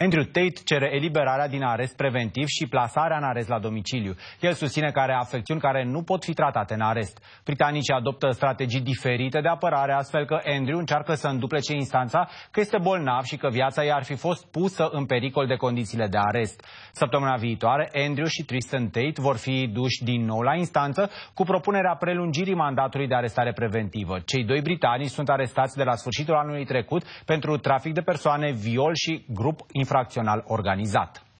Andrew Tate cere eliberarea din arest preventiv și plasarea în arest la domiciliu. El susține că are afecțiuni care nu pot fi tratate în arest. Britanicii adoptă strategii diferite de apărare, astfel că Andrew încearcă să înduplece instanța că este bolnav și că viața i-ar fi fost pusă în pericol de condițiile de arest. Săptămâna viitoare, Andrew și Tristan Tate vor fi duși din nou la instanță cu propunerea prelungirii mandatului de arestare preventivă. Cei doi britanici sunt arestați de la sfârșitul anului trecut pentru trafic de persoane, viol și grup infracțional organizat.